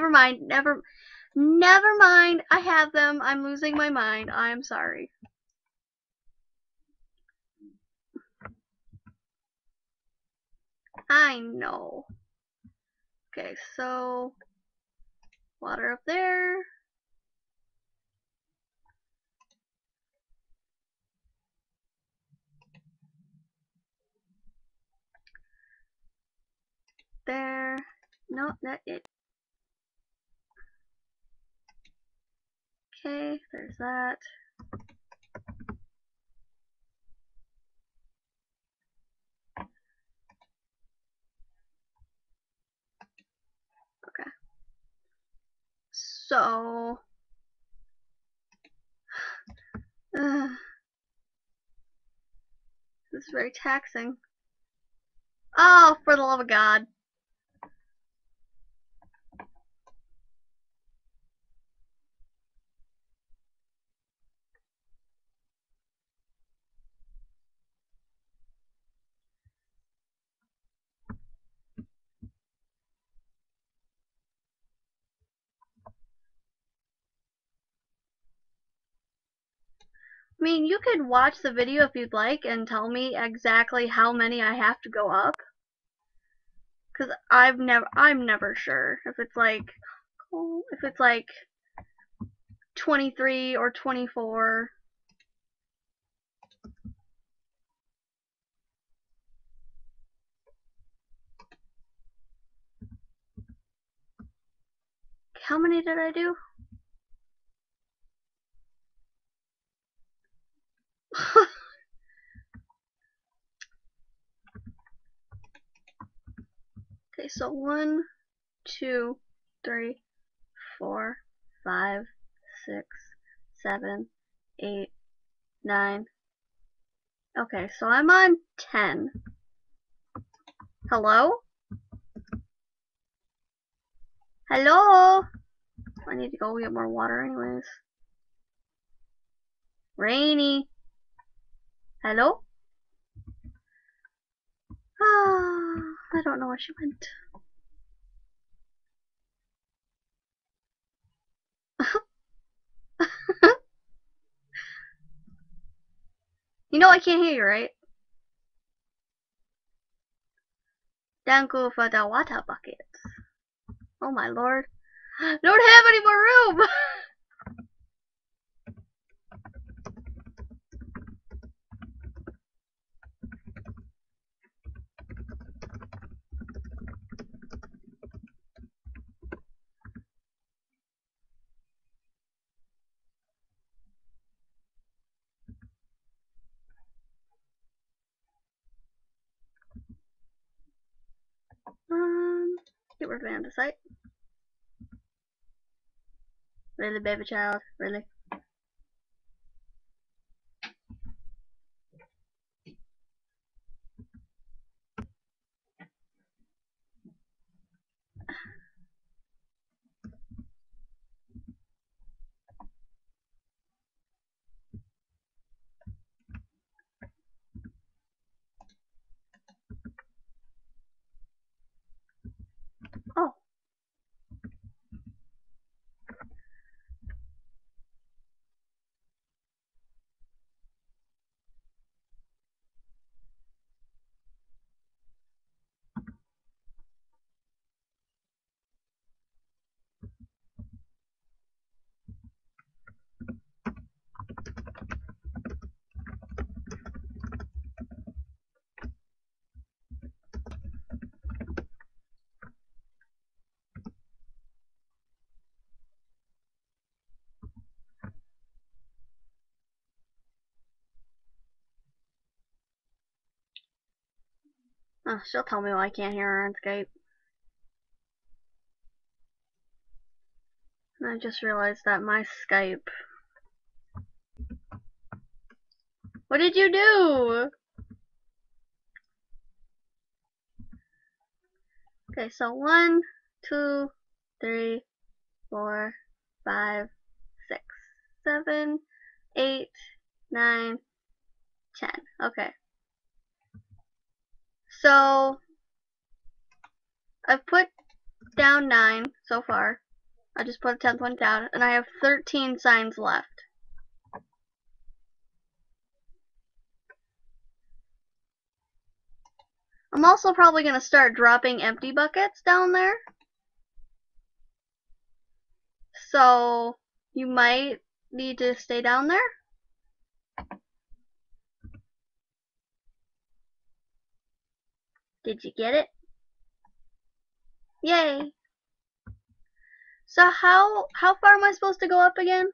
Never mind. Never. Never mind. I have them. I'm losing my mind. I am sorry. I know. Okay, so water up there. There. No, that it. Okay, there's that. Okay. So, uh, this is very taxing. Oh, for the love of God. I mean, you could watch the video if you'd like and tell me exactly how many I have to go up. Cause I've never, I'm never sure if it's like, if it's like 23 or 24. How many did I do? okay, so one, two, three, four, five, six, seven, eight, nine. Okay, so I'm on ten. Hello? Hello? I need to go get more water anyways. Rainy. Hello? Ah, I don't know where she went. you know I can't hear you, right? Thank you for the water buckets. Oh my lord. Don't have any more room! Get rid of andesite. Really, baby child? Really? Oh. Oh, she'll tell me why I can't hear her on Skype. And I just realized that my Skype. What did you do? Okay, so one, two, three, four, five, six, seven, eight, nine, ten. Okay. So, I've put down 9 so far. I just put a 10th one down, and I have 13 signs left. I'm also probably going to start dropping empty buckets down there. So, you might need to stay down there. Did you get it? Yay! So how how far am I supposed to go up again?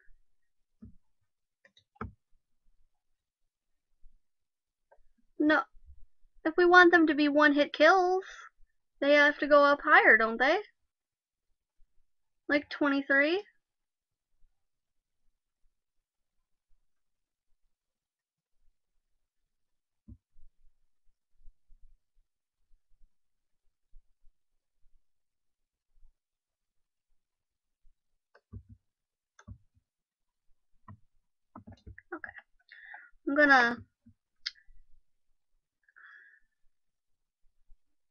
No. If we want them to be one-hit kills, they have to go up higher, don't they? Like 23? I'm gonna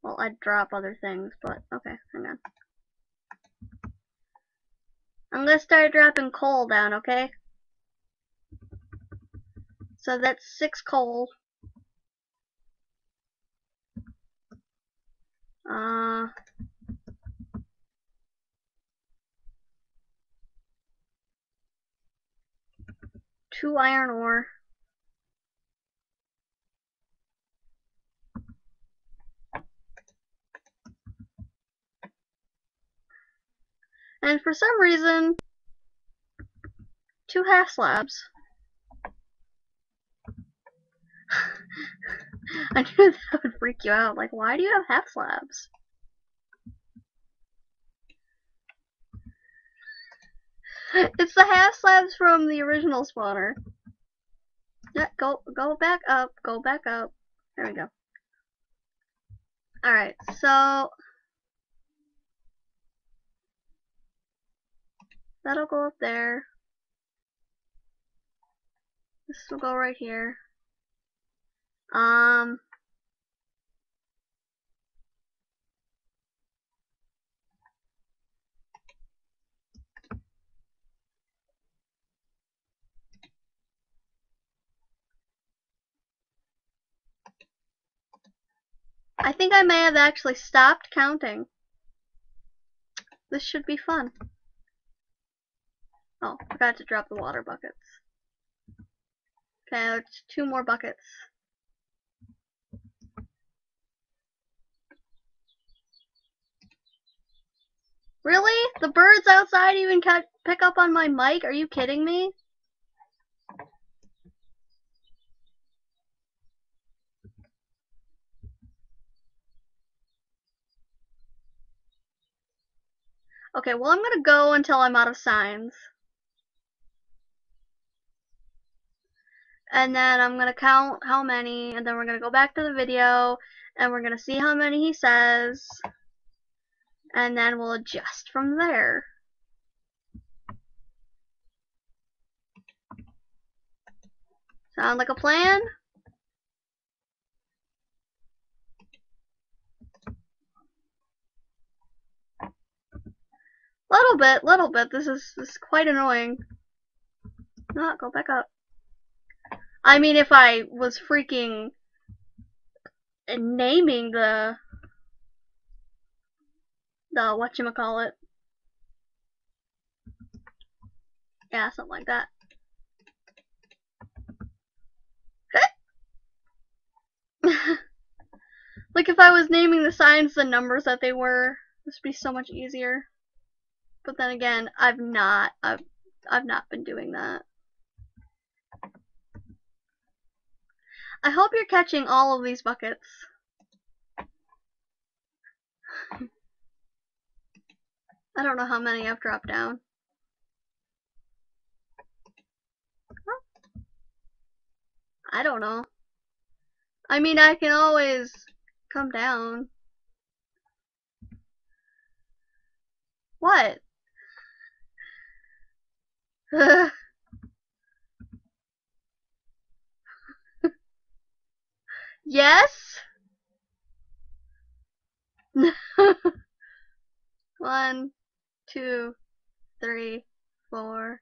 well I'd drop other things but okay hang on. I'm gonna start dropping coal down okay? So that's six coal. Uh two iron ore And for some reason, two half slabs. I knew that would freak you out. Like, why do you have half slabs? It's the half slabs from the original spawner. Yeah, go go back up, go back up. There we go. Alright, so That'll go up there. This will go right here. Um, I think I may have actually stopped counting. This should be fun. Oh, forgot to drop the water buckets. Okay, two more buckets. Really? The birds outside even pick up on my mic? Are you kidding me? Okay, well I'm gonna go until I'm out of signs. And then I'm going to count how many, and then we're going to go back to the video, and we're going to see how many he says, and then we'll adjust from there. Sound like a plan? Little bit, little bit. This is this is quite annoying. Not go back up. I mean, if I was freaking naming the the what you call it, yeah, something like that. like if I was naming the signs the numbers that they were, this would be so much easier. But then again, I've not I've I've not been doing that. I hope you're catching all of these buckets. I don't know how many I've dropped down. I don't know. I mean, I can always come down. What? Yes? One, two, three, four,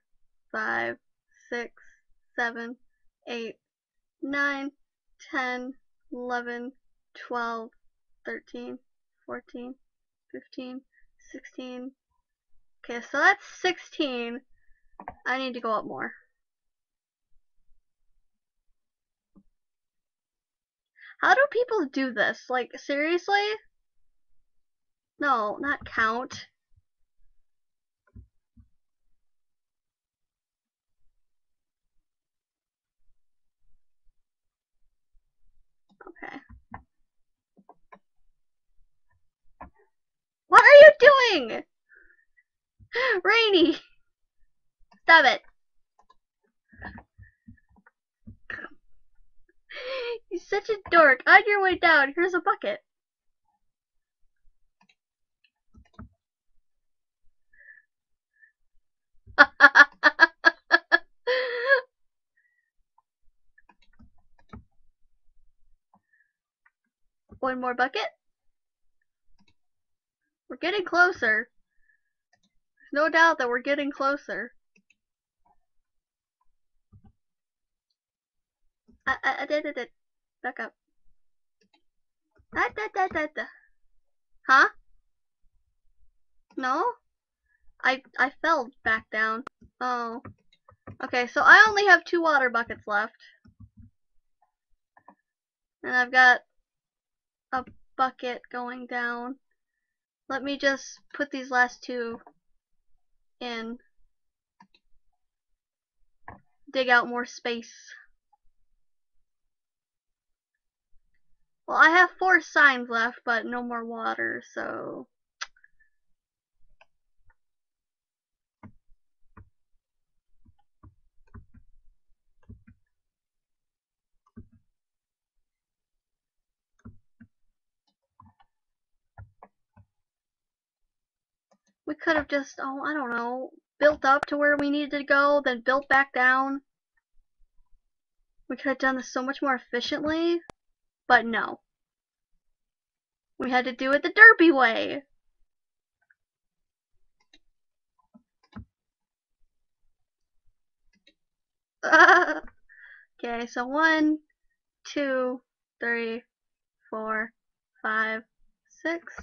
five, six, seven, eight, nine, ten, eleven, twelve, thirteen, fourteen, fifteen, sixteen. Okay, so that's 16. I need to go up more. How do people do this? Like, seriously? No, not count. Okay. What are you doing? Rainy! Stop it. You're such a dork. On your way down, here's a bucket. One more bucket. We're getting closer. There's no doubt that we're getting closer. Uh, uh, uh, da, da, da. Back up. Da, da, da, da, da. Huh? No? I I fell back down. Oh. Okay, so I only have two water buckets left. And I've got a bucket going down. Let me just put these last two in. Dig out more space. Well, I have four signs left, but no more water, so... We could have just, oh, I don't know, built up to where we needed to go, then built back down. We could have done this so much more efficiently, but no. We had to do it the derpy way. okay, so one, two, three, four, five, six,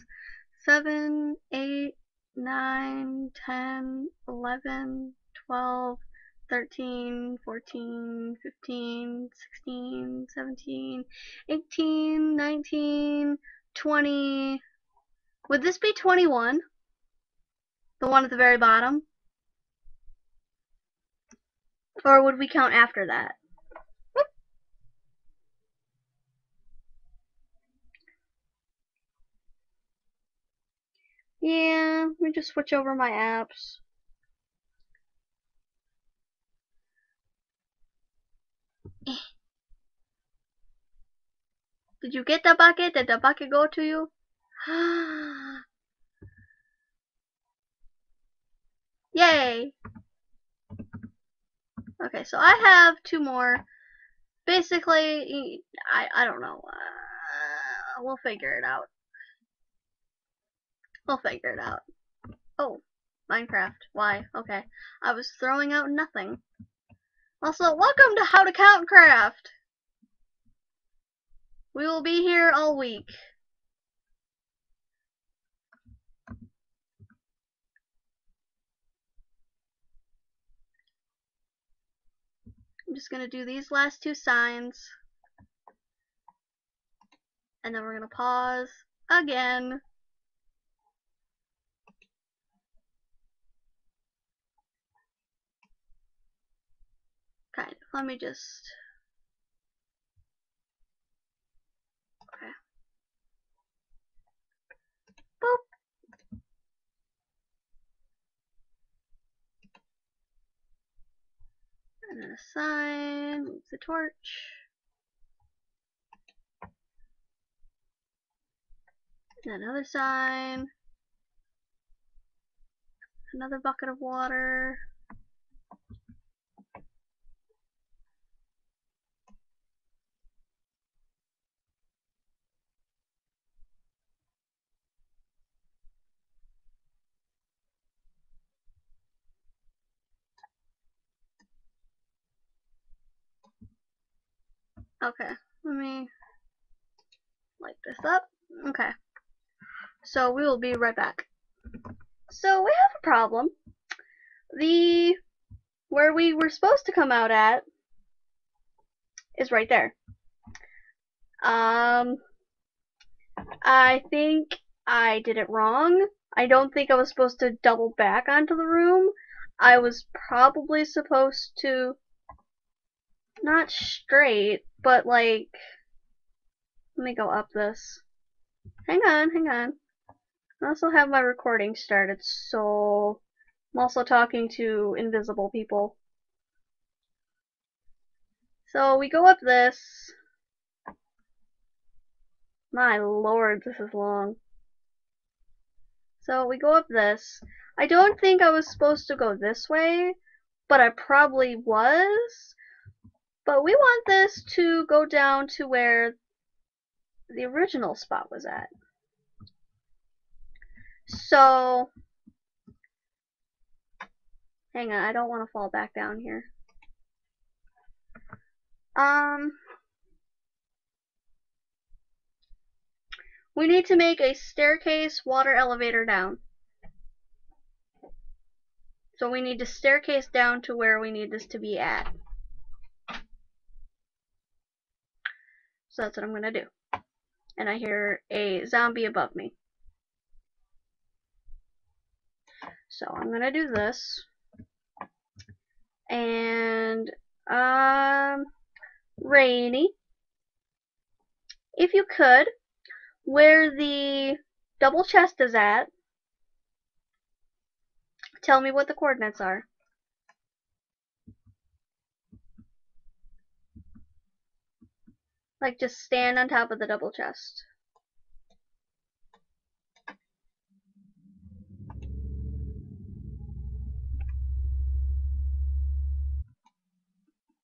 seven, eight, 9, 10, 11, 12, 13, 14, 15, 16, 17, 18, 19, 20. Would this be 21? The one at the very bottom? Or would we count after that? Yeah, let me just switch over my apps. Did you get the bucket? Did the bucket go to you? Yay! Okay, so I have two more. Basically, I, I don't know. Uh, we'll figure it out. We'll figure it out. Oh, Minecraft. Why? Okay. I was throwing out nothing. Also, welcome to How to Count Craft! We will be here all week. I'm just going to do these last two signs. And then we're going to pause again. Kind. Let me just... Okay. Boop. And then a sign, move the torch. And another sign. Another bucket of water. Okay, let me light this up. Okay. So we will be right back. So we have a problem. The where we were supposed to come out at is right there. Um I think I did it wrong. I don't think I was supposed to double back onto the room. I was probably supposed to not straight, but like let me go up this. Hang on, hang on. I also have my recording started, so I'm also talking to invisible people. So we go up this. My lord, this is long. So we go up this. I don't think I was supposed to go this way, but I probably was. But we want this to go down to where the original spot was at. So, hang on, I don't want to fall back down here. Um, we need to make a staircase water elevator down. So we need to staircase down to where we need this to be at. That's what I'm going to do. And I hear a zombie above me. So I'm going to do this. And, um, Rainy, if you could, where the double chest is at, tell me what the coordinates are. Like, just stand on top of the double chest.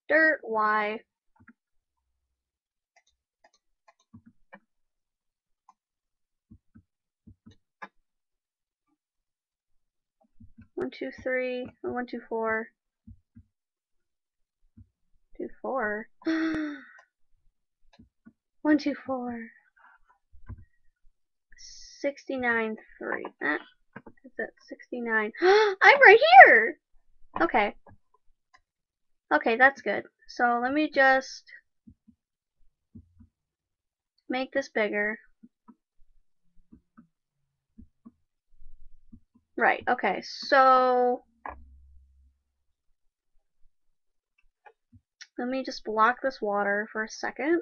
Dirt, why? One, two, three, one, two, four. Two, four. one, two, four. Sixty-nine, three. Eh, is that sixty-nine? I'm right here! Okay. Okay, that's good. So let me just make this bigger. Right, okay, so let me just block this water for a second.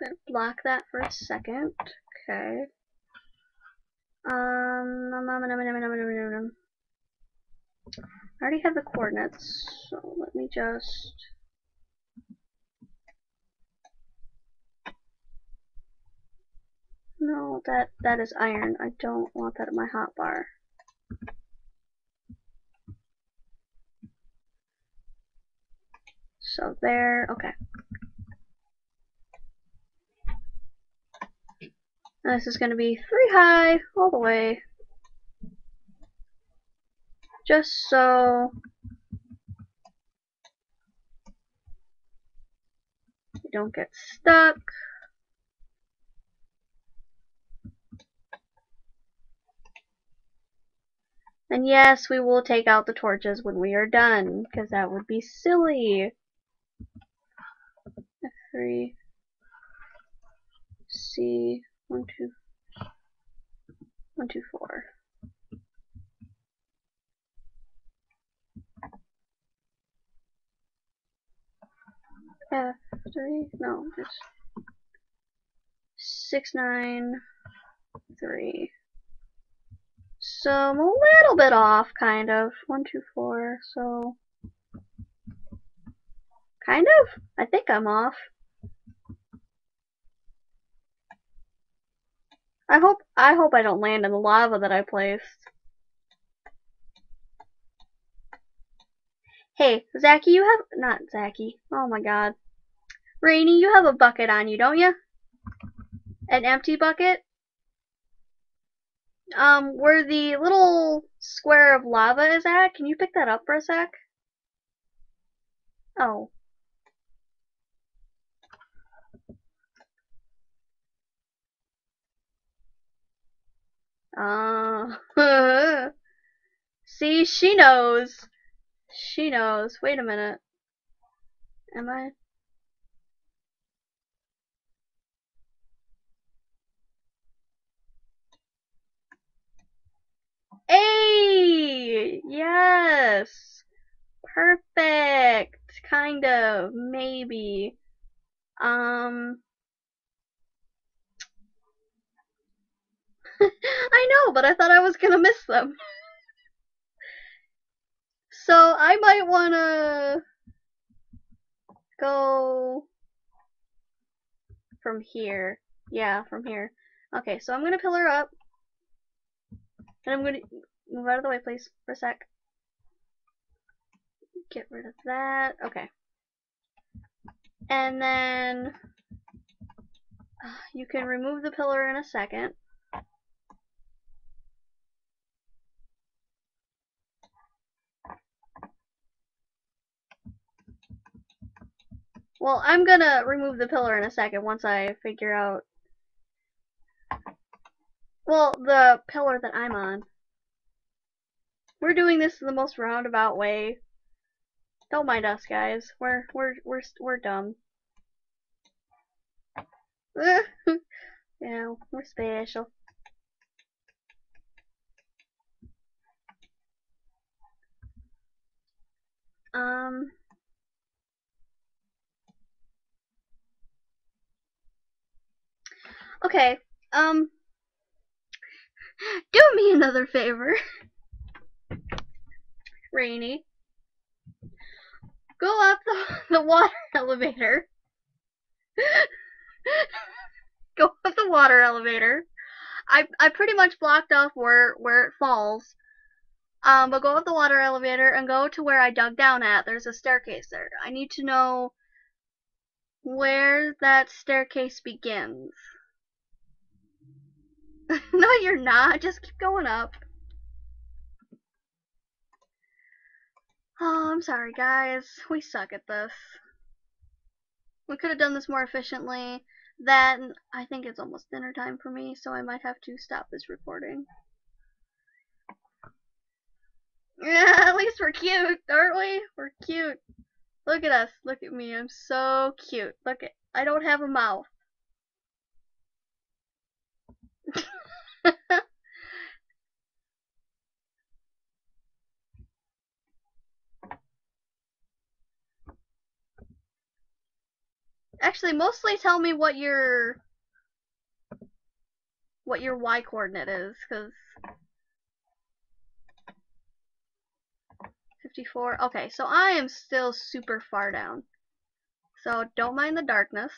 Gonna block that for a second. Okay. Um, I already have the coordinates, so let me just No, that that is iron. I don't want that in my hotbar. So there, okay. This is going to be three high all the way. Just so you don't get stuck. And yes, we will take out the torches when we are done, because that would be silly. F3, C, one, two, one, two, four. F three, no, it's six, nine, three. So I'm a little bit off, kind of. One, two, four, so... Kind of? I think I'm off. I hope I hope I don't land in the lava that I placed. Hey, Zachy, you have not Zachy. Oh my god. Rainy, you have a bucket on you, don't you? An empty bucket? Um, where the little square of lava is at, can you pick that up for a sec? Oh. Uh, see, she knows. She knows. Wait a minute. Am I? Hey! Yes! Perfect! Kind of. Maybe. Um. I know, but I thought I was gonna miss them. so I might wanna go from here. Yeah, from here. Okay, so I'm gonna pillar up. And I'm gonna move out of the way, please, for a sec. Get rid of that. Okay. And then uh, you can remove the pillar in a second. Well, I'm gonna remove the pillar in a second once I figure out. Well, the pillar that I'm on. We're doing this in the most roundabout way. Don't mind us, guys. We're we're we're we're dumb. yeah, we're special. Um. Okay, um, do me another favor. Rainy. Go up the, the water elevator. go up the water elevator. I I pretty much blocked off where where it falls. Um, but go up the water elevator and go to where I dug down at. There's a staircase there. I need to know where that staircase begins. no, you're not. Just keep going up. Oh, I'm sorry, guys. We suck at this. We could have done this more efficiently. That, I think it's almost dinner time for me, so I might have to stop this recording. Yeah, at least we're cute, aren't we? We're cute. Look at us. Look at me. I'm so cute. Look at I don't have a mouth. Actually, mostly tell me what your what your y coordinate is, because 54. Okay, so I am still super far down. So don't mind the darkness.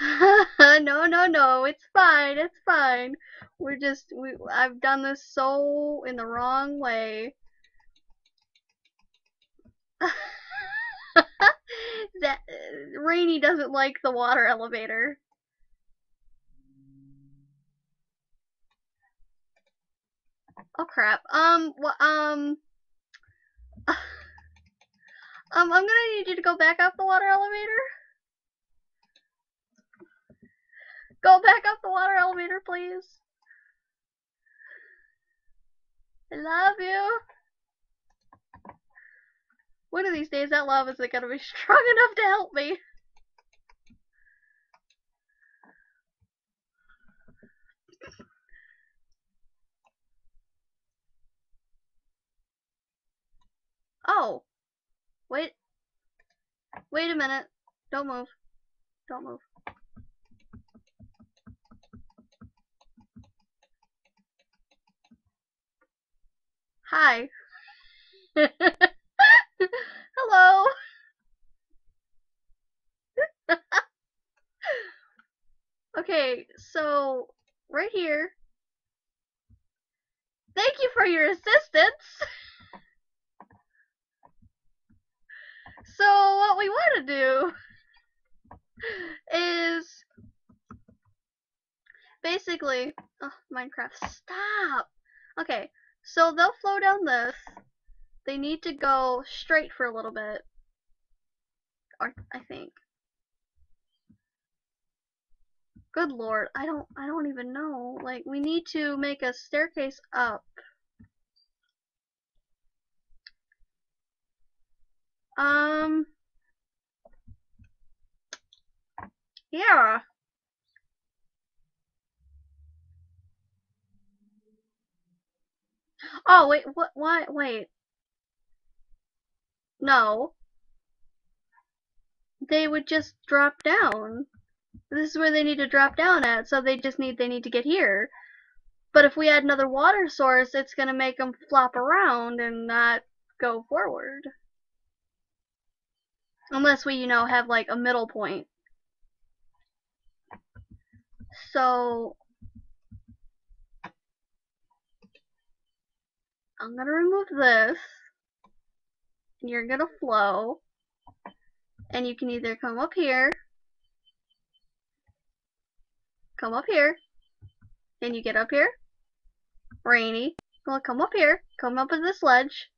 no, no, no. It's fine. It's fine. We're just we I've done this so in the wrong way. that Rainy doesn't like the water elevator. Oh crap. Um um um I'm gonna need you to go back up the water elevator. Go back up the water elevator, please. I love you. One of these days that love isn't gonna be strong enough to help me. Oh. Wait. Wait a minute. Don't move. Don't move. Hi. Hello. okay, so right here. Thank you for your assistance. So what we want to do is basically, oh, Minecraft, stop. Okay, so they'll flow down this. They need to go straight for a little bit, I think. Good lord, I don't, I don't even know. Like, we need to make a staircase up. Um. Yeah. Oh, wait, what, why, wait. No. They would just drop down. This is where they need to drop down at, so they just need, they need to get here. But if we add another water source, it's gonna make them flop around and not go forward. Unless we, you know, have like a middle point. So, I'm gonna remove this. And you're gonna flow. And you can either come up here, come up here, and you get up here. Rainy, well, come up here, come up with this ledge,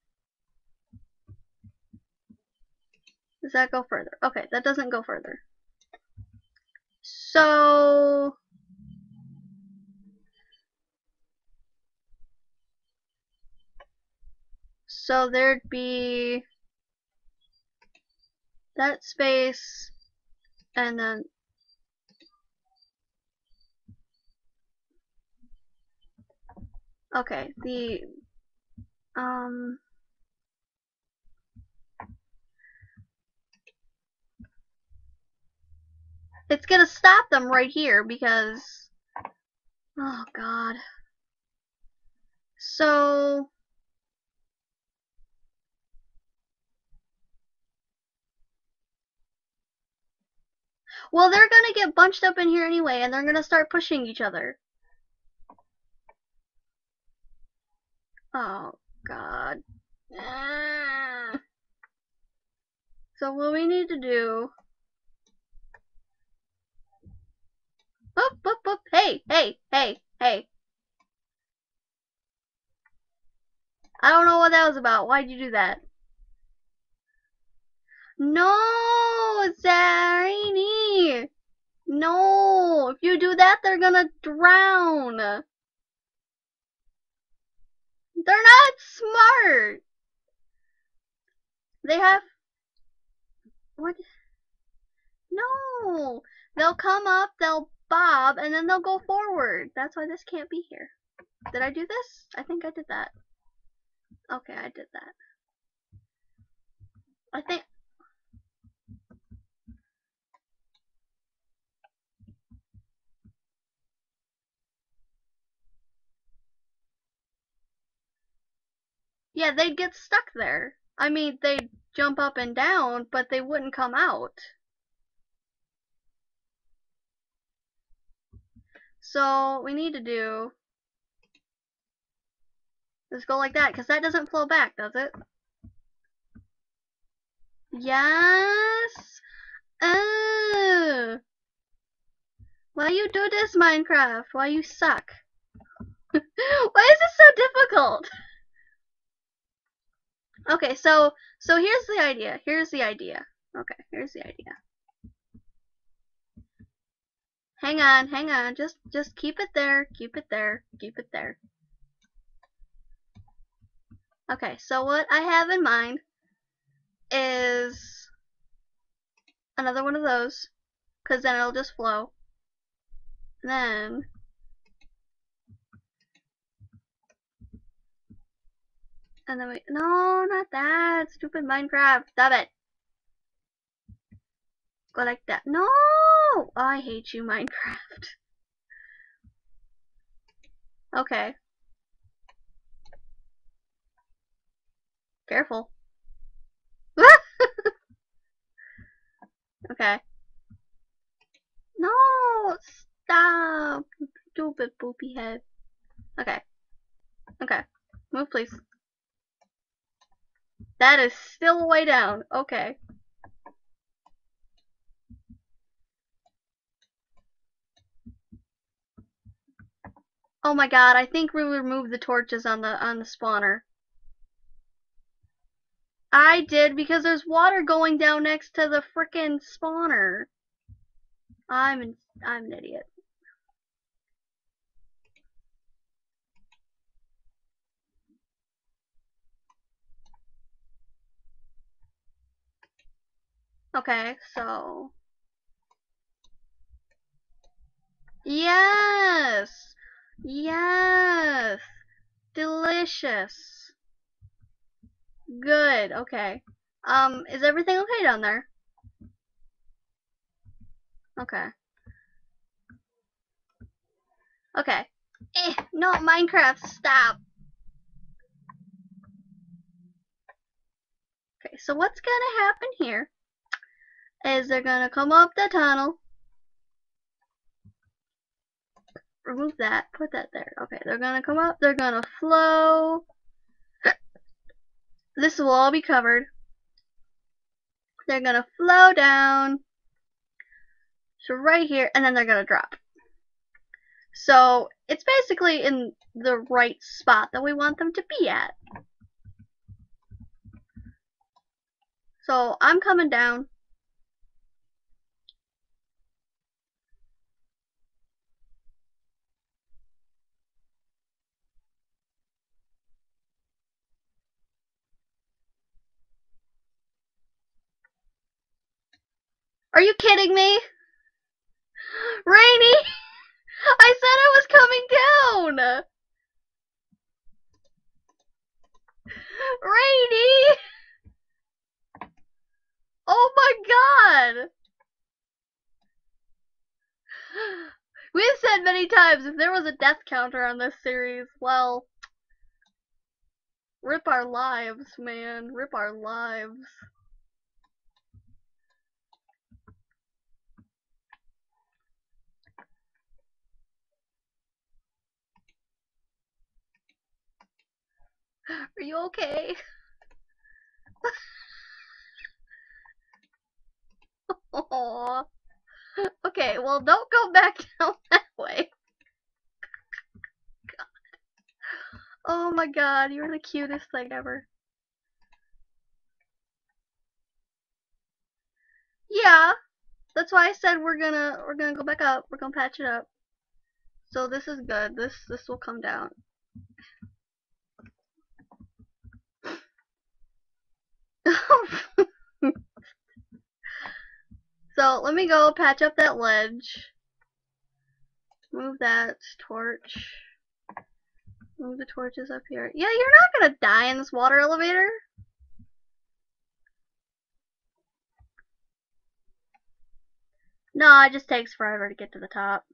Does that go further? Okay, that doesn't go further. So... So there'd be that space and then okay the um it's gonna stop them right here because oh god. So well they're gonna get bunched up in here anyway and they're gonna start pushing each other oh god so what we need to do Boop, boop, boop. Hey, hey, hey, hey. I don't know what that was about. Why'd you do that? No, Zarini. No, if you do that, they're gonna drown. They're not smart. They have... What? No. They'll come up, they'll Bob, and then they'll go forward. That's why this can't be here. Did I do this? I think I did that. Okay, I did that. I think... Yeah, they'd get stuck there. I mean, they'd jump up and down, but they wouldn't come out. So we need to do is go like that because that doesn't flow back, does it? Yes. Uh. Why you do this, Minecraft? Why you suck? Why is it so difficult? Okay, so so here's the idea. Here's the idea. Okay, here's the idea. Hang on, hang on. Just just keep it there. Keep it there. Keep it there. Okay, so what I have in mind is another one of those because then it'll just flow. Then and then we no, not that stupid Minecraft. Stop it. Go like that. No! Oh, I hate you, Minecraft. Okay. Careful. okay. No! Stop! Stupid poopy head. Okay. Okay. Move, please. That is still way down. Okay. Oh my god, I think we removed the torches on the on the spawner. I did because there's water going down next to the frickin' spawner. I'm an, I'm an idiot. Okay, so Yes! Yes! Delicious. Good, okay. Um, is everything okay down there? Okay. Okay. Eh, Minecraft, stop! Okay, so what's gonna happen here is they're gonna come up the tunnel remove that, put that there. Okay, they're gonna come up, they're gonna flow. This will all be covered. They're gonna flow down. So right here, and then they're gonna drop. So it's basically in the right spot that we want them to be at. So I'm coming down. Are you kidding me? Rainy! I said I was coming down! Rainy! Oh my god! We've said many times if there was a death counter on this series, well, rip our lives, man. Rip our lives. Are you okay? Okay, well, don't go back down that way. Oh my god, you're the cutest thing ever. Yeah, that's why I said we're gonna we're gonna go back up. We're gonna patch it up. So this is good. This this will come down. So let me go patch up that ledge. Move that torch. Move the torches up here. Yeah, you're not gonna die in this water elevator. No, it just takes forever to get to the top.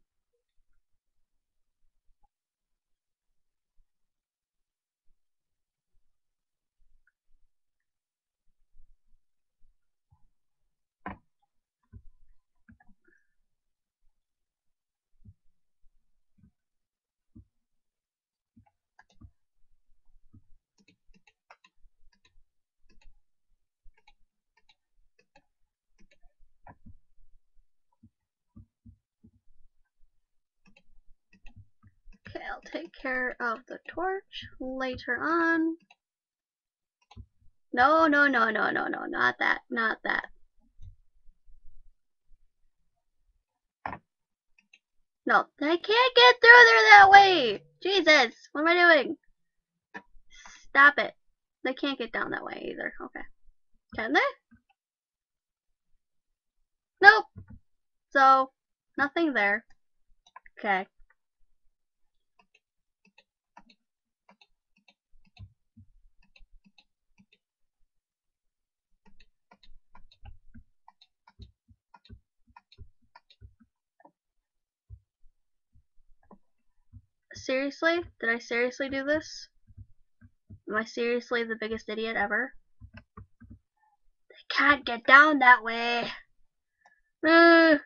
Okay, I'll take care of the torch later on. No, no, no, no, no, no, not that, not that. No, I can't get through there that way! Jesus, what am I doing? Stop it. They can't get down that way either. Okay. Can they? Nope. So, nothing there. Okay. Seriously? Did I seriously do this? Am I seriously the biggest idiot ever? They can't get down that way. Uh,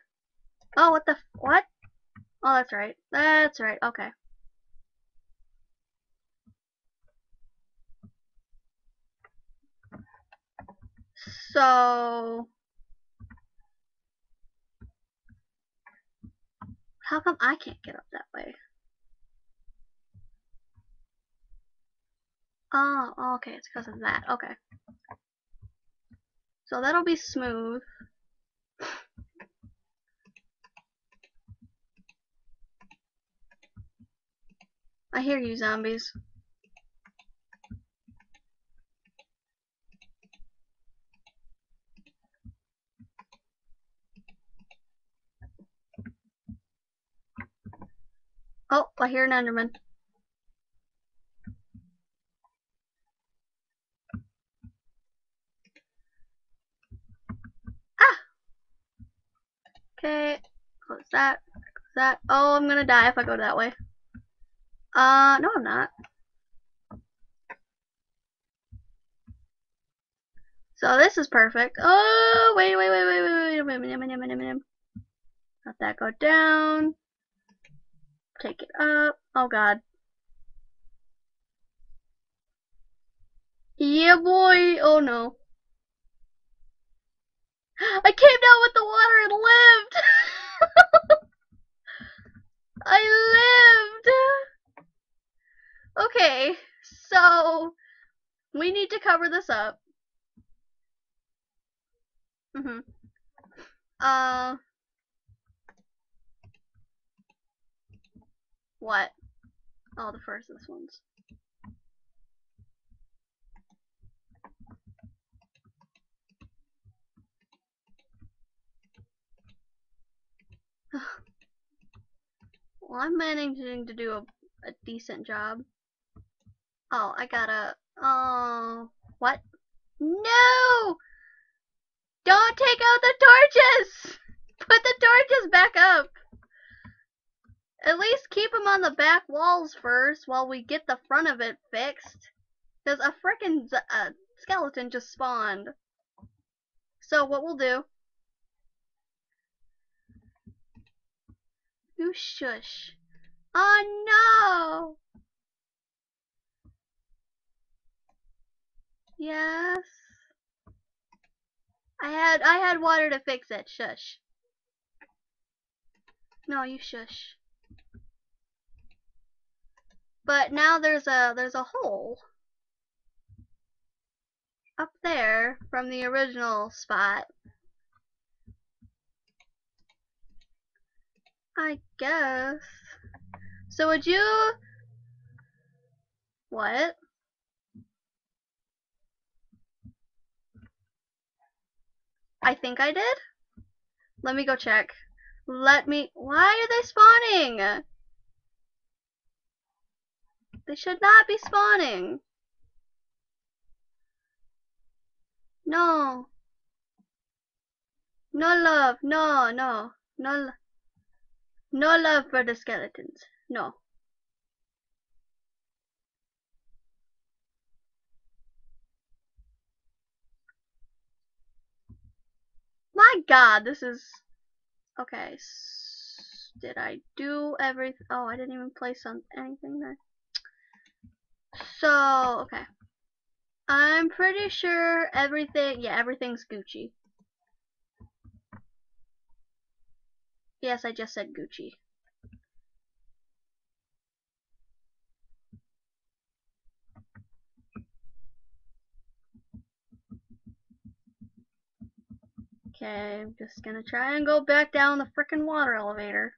oh, what the, what? Oh, that's right. That's right. Okay. So, how come I can't get up that way? Oh, oh, okay, it's because of that. Okay. So that'll be smooth. I hear you, zombies. Oh, I hear an Enderman. Ah! Okay, close that, close that. Oh, I'm gonna die if I go that way. Uh, no I'm not. So this is perfect. Oh, wait, wait, wait, wait, wait, wait, wait, wait, wait, wait, wait, wait. Let that go down. Take it up. Oh god. Yeah, boy. Oh no. I came down with the water and lived. I lived. Okay, so we need to cover this up. Mhm. uh. What? Oh, the first this ones. well, I'm managing to do a, a decent job. Oh, I gotta. Oh, what? No! Don't take out the torches! Put the torches back up! At least keep them on the back walls first while we get the front of it fixed. Because a frickin' uh, skeleton just spawned. So what we'll do... You shush. Oh no! Yes. I had I had water to fix it. Shush. No, you shush. But now there's a there's a hole up there from the original spot. I guess. So would you what? I think I did? Let me go check. Let me why are they spawning? They should not be spawning. No. No love. No, no. No, no love for the skeletons. No. My god, this is... Okay. Did I do everything? Oh, I didn't even place on anything there. So, okay. I'm pretty sure everything, yeah, everything's Gucci. Yes, I just said Gucci. Okay, I'm just gonna try and go back down the frickin' water elevator.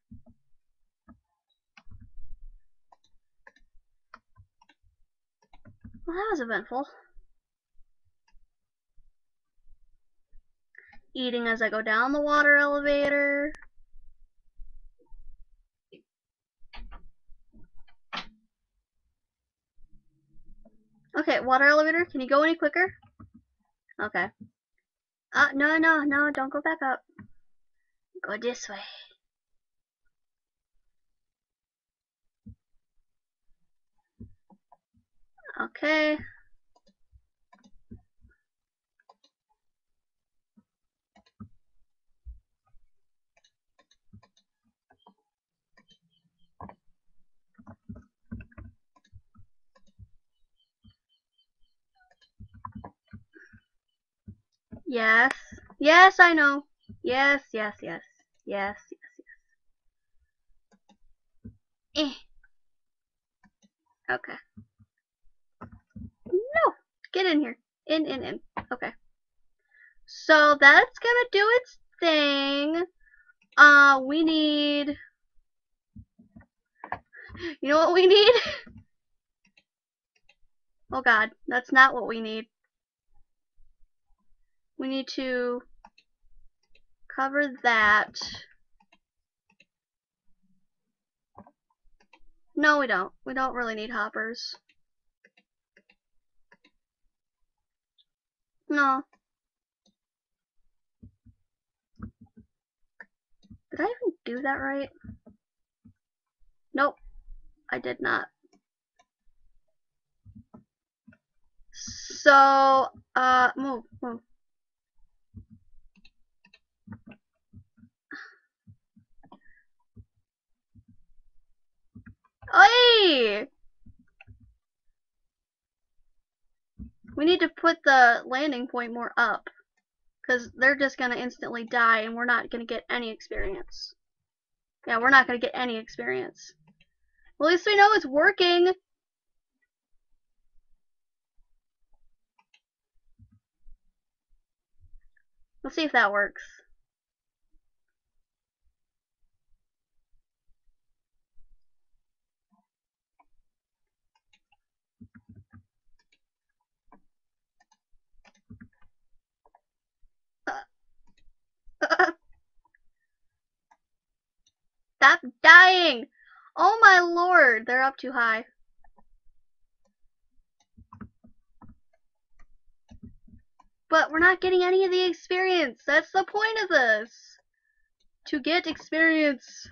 Well, that was eventful. Eating as I go down the water elevator. Okay, water elevator, can you go any quicker? Okay. Uh, no, no, no, don't go back up. Go this way. Okay. Yes. Yes, I know. Yes, yes, yes. Yes, yes, yes. Eh. Okay. No! Get in here. In, in, in. Okay. So that's gonna do its thing. Uh, we need... You know what we need? oh god, that's not what we need. We need to cover that. No, we don't. We don't really need hoppers. No. Did I even do that right? Nope. I did not. So, uh, move, move. Hey! We need to put the landing point more up. Because they're just going to instantly die and we're not going to get any experience. Yeah, we're not going to get any experience. Well, at least we know it's working. Let's see if that works. Stop dying! Oh my lord, they're up too high. But we're not getting any of the experience. That's the point of this. To get experience.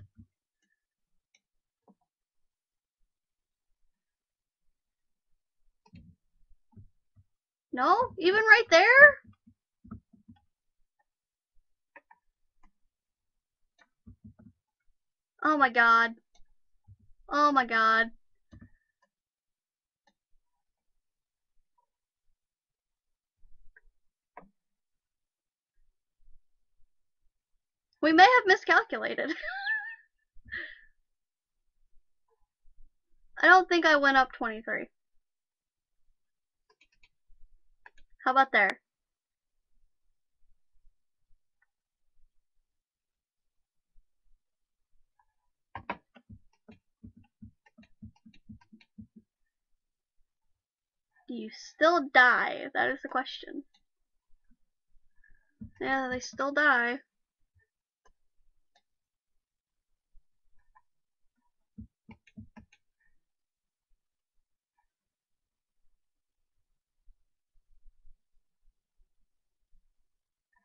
No? Even right there? Oh my god. Oh my god. We may have miscalculated. I don't think I went up 23. How about there? Do you still die? That is the question. Yeah, they still die.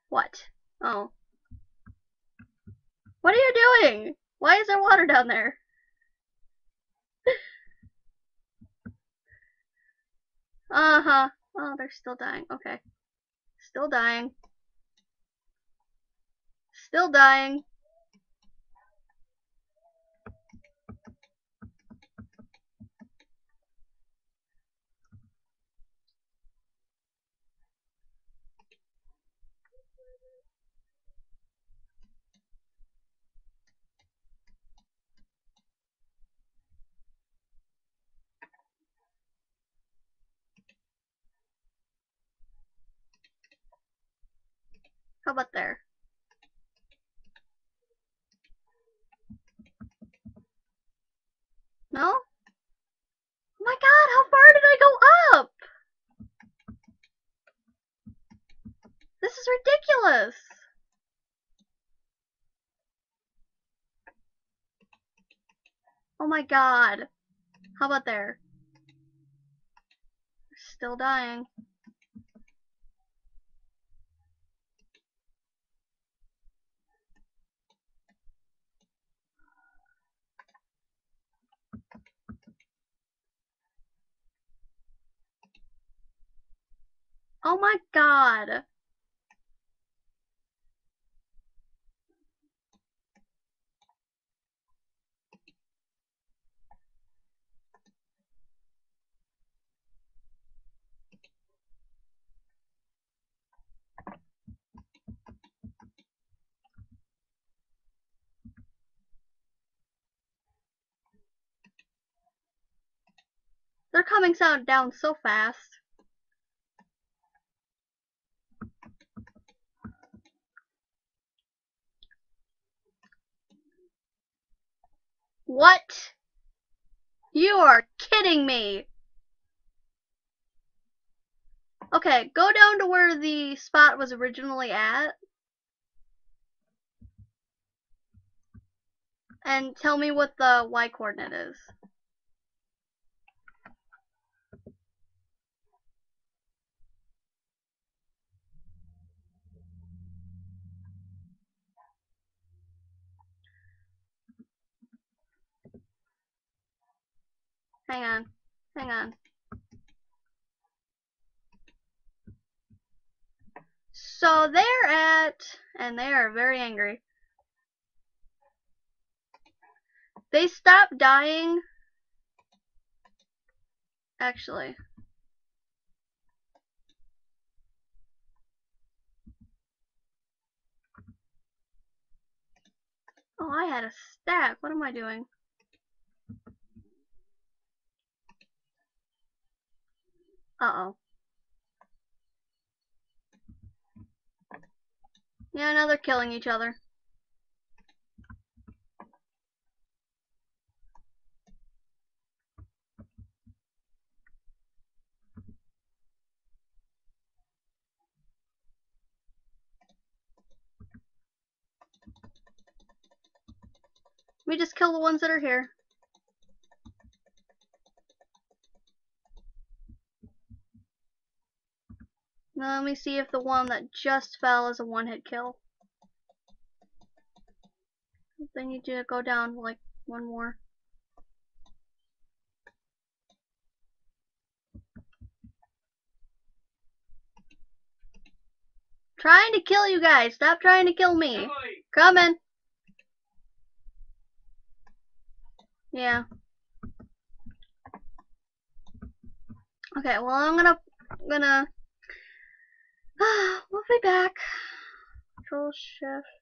What? Oh. What are you doing? Why is there water down there? Uh-huh. Oh, they're still dying. Okay. Still dying. Still dying. How about there? No? Oh my god, how far did I go up? This is ridiculous. Oh my god. How about there? Still dying. Oh my god. They're coming down so fast. What? You are kidding me. Okay, go down to where the spot was originally at. And tell me what the y coordinate is. Hang on. Hang on. So they're at, and they are very angry. They stop dying. Actually. Oh, I had a stack. What am I doing? Uh-oh. Yeah, now they're killing each other. We just kill the ones that are here. Let me see if the one that just fell is a one-hit kill. They need to go down like one more. Trying to kill you guys. Stop trying to kill me. Coming. Yeah. Okay, well I'm gonna gonna we'll be back. Control shift.